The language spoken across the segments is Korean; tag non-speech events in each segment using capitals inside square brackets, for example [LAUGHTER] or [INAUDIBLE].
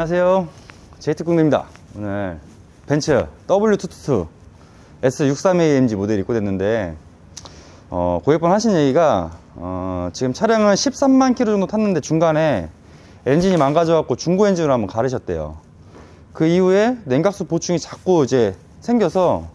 안녕하세요. 제이트국입니다. 오늘 벤츠 W222 S63AMG 모델이 입고 됐는데 어, 고객분 하신 얘기가 어, 지금 차량은 13만 킬로 정도 탔는데 중간에 엔진이 망가져갖고 중고 엔진으로 한번 가르셨대요. 그 이후에 냉각수 보충이 자꾸 이제 생겨서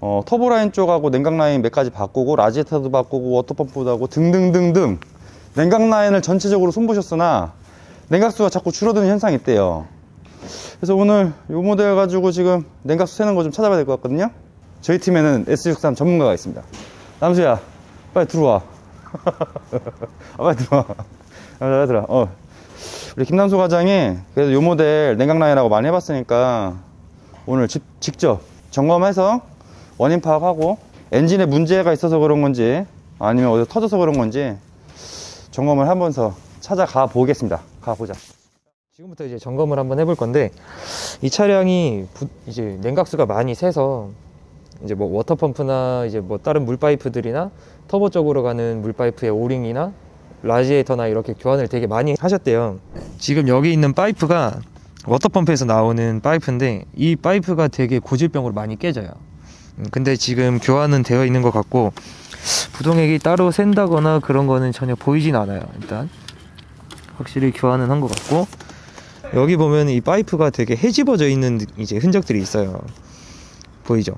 어, 터보라인 쪽하고 냉각라인 몇 가지 바꾸고 라지에타도 바꾸고 워터펌프도 하고 등등등등 냉각라인을 전체적으로 손보셨으나 냉각수가 자꾸 줄어드는 현상이 있대요. 그래서 오늘 이 모델 가지고 지금 냉각수 새는 거 좀 찾아봐야 될 것 같거든요. 저희 팀에는 S63 전문가가 있습니다. 남수야, 빨리 들어와. [LAUGHS] 아, 빨리 들어와. 아, 빨리 들어와. 어. 우리 김남수 과장이 그래도 이 모델 냉각 라인하고 많이 해봤으니까 오늘 집, 직접 점검해서 원인 파악하고 엔진에 문제가 있어서 그런 건지 아니면 어디 터져서 그런 건지 점검을 하면서 찾아가 보겠습니다. 가보자. 지금부터 이제 점검을 한번 해볼 건데 이 차량이 부, 이제 냉각수가 많이 새서 이제 뭐 워터펌프나 이제 뭐 다른 물파이프들이나 터보 쪽으로 가는 물파이프의 오링이나 라지에이터나 이렇게 교환을 되게 많이 하셨대요. 지금 여기 있는 파이프가 워터펌프에서 나오는 파이프인데 이 파이프가 되게 고질병으로 많이 깨져요. 음, 근데 지금 교환은 되어 있는 것 같고 부동액이 따로 샌다거나 그런 거는 전혀 보이진 않아요. 일단 확실히 교환은 한 것 같고 여기 보면 이 파이프가 되게 헤집어져 있는 이제 흔적들이 있어요. 보이죠?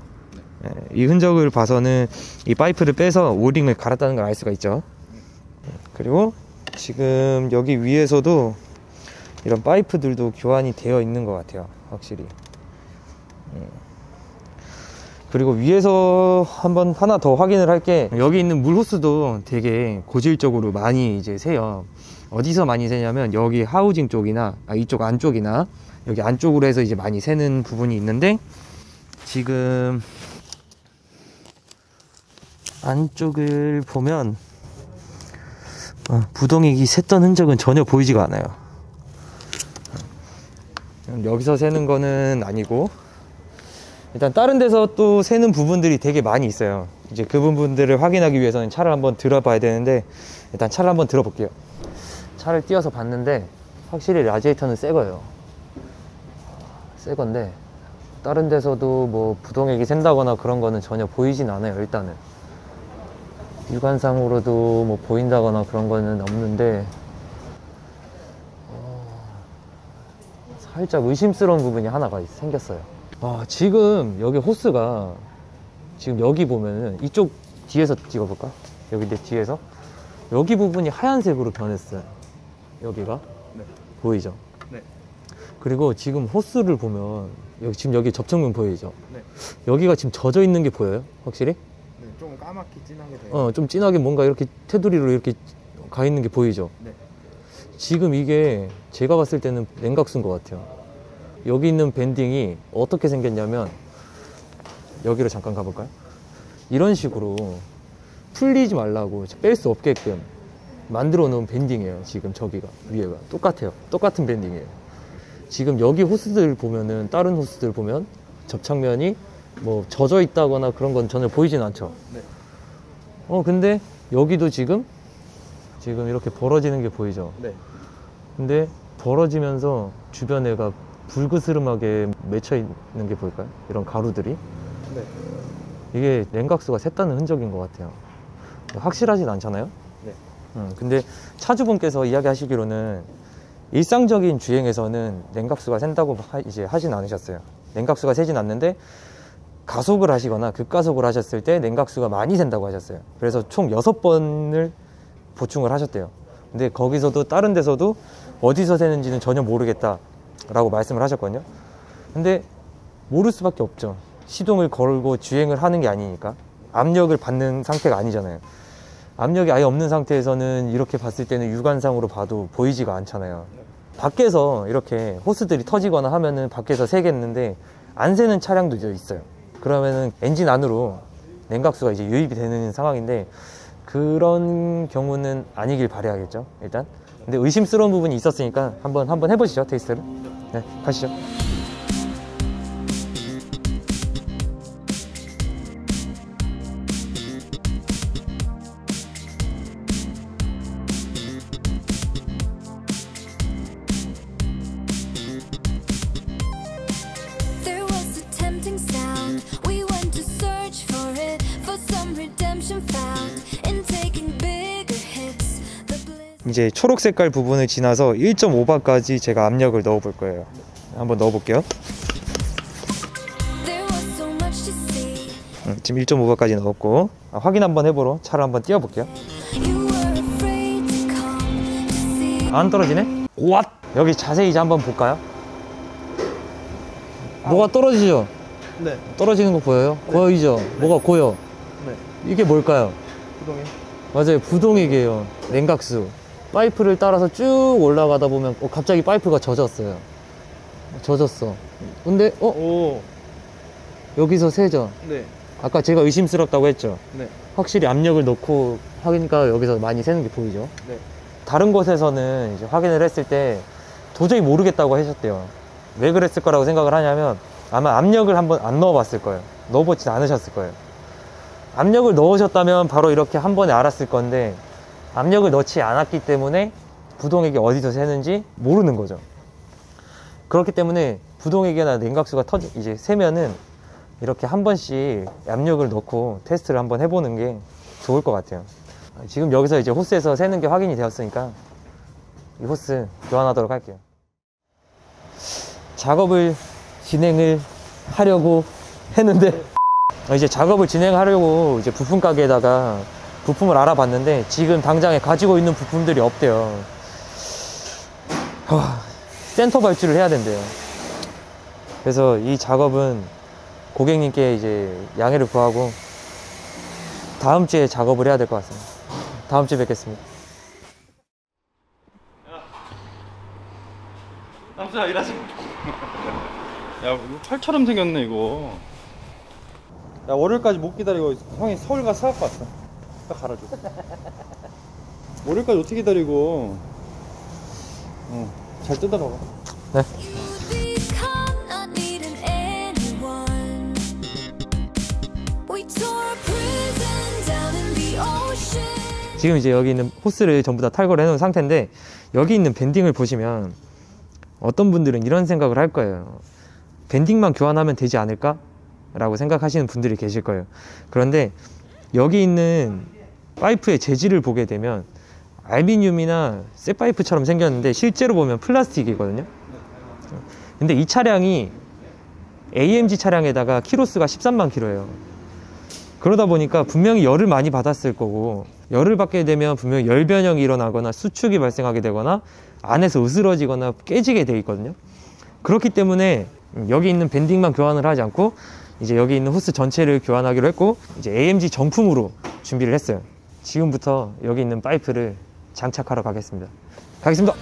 예, 이 흔적을 봐서는 이 파이프를 빼서 오링을 갈았다는 걸 알 수가 있죠. 예, 그리고 지금 여기 위에서도 이런 파이프들도 교환이 되어 있는 것 같아요. 확실히. 예. 그리고 위에서 한번 하나 더 확인을 할 게 여기 있는 물 호스도 되게 고질적으로 많이 이제 새요. 어디서 많이 새냐면 여기 하우징 쪽이나 아, 이쪽 안쪽이나 여기 안쪽으로 해서 이제 많이 새는 부분이 있는데 지금 안쪽을 보면 어, 부동액이 샜던 흔적은 전혀 보이지가 않아요. 여기서 새는 거는 아니고 일단 다른 데서 또 새는 부분들이 되게 많이 있어요. 이제 그 부분들을 확인하기 위해서는 차를 한번 들어봐야 되는데 일단 차를 한번 들어볼게요. 차를 띄어서 봤는데 확실히 라지에이터는 새 거예요. 새 건데 다른 데서도 뭐 부동액이 샌다거나 그런 거는 전혀 보이진 않아요. 일단은 육안상으로도 뭐 보인다거나 그런 거는 없는데 어, 살짝 의심스러운 부분이 하나가 생겼어요. 아, 지금 여기 호스가 지금 여기 보면은 이쪽 뒤에서 찍어볼까? 여기 내 뒤에서 여기 부분이 하얀색으로 변했어요. 여기가 네. 보이죠? 네. 그리고 지금 호스를 보면 여기 지금 여기 접촉면 보이죠? 네. 여기가 지금 젖어 있는 게 보여요? 확실히? 네, 좀 까맣게 진하게 돼요. 어, 좀 진하게 뭔가 이렇게 테두리로 이렇게 가 있는 게 보이죠? 네. 지금 이게 제가 봤을 때는 냉각수인 것 같아요. 여기 있는 밴딩이 어떻게 생겼냐면 여기로 잠깐 가볼까요? 이런 식으로 풀리지 말라고 뺄 수 없게끔 만들어 놓은 밴딩이에요. 지금 저기가 위에가 똑같아요. 똑같은 밴딩이에요. 지금 여기 호스들 보면은 다른 호스들 보면 접착면이 뭐 젖어 있다거나 그런 건 전혀 보이진 않죠. 네. 어 근데 여기도 지금 지금 이렇게 벌어지는 게 보이죠. 네. 근데 벌어지면서 주변에가 불그스름하게 맺혀 있는 게 보일까요? 이런 가루들이 네. 이게 냉각수가 샜다는 흔적인 것 같아요. 확실하진 않잖아요. 네. 음, 근데 차주분께서 이야기하시기로는 일상적인 주행에서는 냉각수가 샌다고 하, 이제 하진 않으셨어요. 냉각수가 새진 않는데 가속을 하시거나 급가속을 하셨을 때 냉각수가 많이 샌다고 하셨어요. 그래서 총 여섯 번을 보충을 하셨대요. 근데 거기서도 다른 데서도 어디서 새는지는 전혀 모르겠다 라고 말씀을 하셨거든요. 근데 모를 수밖에 없죠. 시동을 걸고 주행을 하는 게 아니니까 압력을 받는 상태가 아니잖아요. 압력이 아예 없는 상태에서는 이렇게 봤을 때는 육안상으로 봐도 보이지가 않잖아요. 밖에서 이렇게 호스들이 터지거나 하면은 밖에서 새겠는데 안 새는 차량도 있어요. 그러면은 엔진 안으로 냉각수가 이제 유입이 되는 상황인데 그런 경우는 아니길 바라야겠죠. 일단. 근데 의심스러운 부분이 있었으니까 한번 한번 해보시죠 테스트를. 네, 가시죠. 이제 초록 색깔 부분을 지나서 1.5바까지 제가 압력을 넣어 볼 거예요. 한번 넣어 볼게요. 음, 지금 1.5바까지 넣었고 아, 확인 한번 해보러 차를 한번 띄워 볼게요. 안 떨어지네? 왓! 여기 자세히 이제 한번 볼까요? 뭐가 떨어지죠? 네. 떨어지는 거 보여요? 보이죠? 뭐가 고여? 네. 이게 뭘까요? 구동이. 맞아요. 부동액이에요. 냉각수. 파이프를 따라서 쭉 올라가다 보면 어, 갑자기 파이프가 젖었어요. 젖었어. 근데 어 오. 여기서 새죠. 네. 아까 제가 의심스럽다고 했죠. 네. 확실히 압력을 넣고 하니까 여기서 많이 새는 게 보이죠. 네. 다른 곳에서는 이제 확인을 했을 때 도저히 모르겠다고 하셨대요. 왜 그랬을 거라고 생각을 하냐면 아마 압력을 한번 안 넣어봤을 거예요. 넣어보진 않으셨을 거예요. 압력을 넣으셨다면 바로 이렇게 한 번에 알았을 건데 압력을 넣지 않았기 때문에 부동액이 어디서 새는지 모르는 거죠. 그렇기 때문에 부동액이나 냉각수가 터지 이제 새면은 이렇게 한 번씩 압력을 넣고 테스트를 한번 해보는 게 좋을 것 같아요. 지금 여기서 이제 호스에서 새는 게 확인이 되었으니까 이 호스 교환하도록 할게요. 작업을 진행을 하려고 했는데 이제 작업을 진행하려고 이제 부품 가게에다가 부품을 알아봤는데 지금 당장에 가지고 있는 부품들이 없대요. 하, 센터 발주를 해야 된대요. 그래서 이 작업은 고객님께 이제 양해를 구하고 다음 주에 작업을 해야 될 것 같습니다. 다음 주에 뵙겠습니다. 남수야 일하지 야 이거 활처럼 생겼네 이거 야 월요일까지 못 기다리고 형이 서울 가서 사갖고 왔어. 딱 갈아줘. 월요일까지 어떻게 기다리고? 어, 잘 뜯어봐봐. Ocean. 지금 이제 여기 있는 호스를 전부 다 탈거를 해놓은 상태인데 여기 있는 밴딩을 보시면 어떤 분들은 이런 생각을 할 거예요. 밴딩만 교환하면 되지 않을까? 라고 생각하시는 분들이 계실 거예요. 그런데 여기 있는 파이프의 재질을 보게 되면 알미늄이나 쇠파이프처럼 생겼는데 실제로 보면 플라스틱이거든요. 근데 이 차량이 AMG 차량에다가 키로수가 13만 킬로예요. 그러다 보니까 분명히 열을 많이 받았을 거고 열을 받게 되면 분명히 열 변형이 일어나거나 수축이 발생하게 되거나 안에서 으스러지거나 깨지게 돼 있거든요. 그렇기 때문에 여기 있는 밴딩만 교환을 하지 않고 이제 여기 있는 호스 전체를 교환하기로 했고 이제 AMG 정품으로 준비를 했어요. 지금부터 여기 있는 파이프를 장착하러 가겠습니다. 가겠습니다.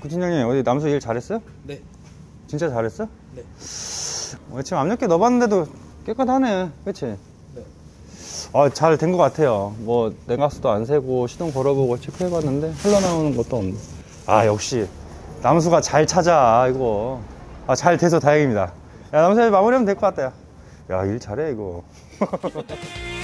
구팀장님 어디 남수 일 잘했어요? 네. 진짜 잘했어? 네. 어, 지금 압력계 넣어봤는데도 깨끗하네 그치? 네. 아, 잘 된 것 같아요. 뭐, 냉각수도 안 새고, 시동 걸어보고 체크해봤는데, 흘러나오는 것도 없네. 아, 역시, 남수가 잘 찾아, 이거. 아, 잘 돼서 다행입니다. 야, 남수 마무리하면 될 것 같아요. 야, 일 잘해, 이거. [LAUGHS]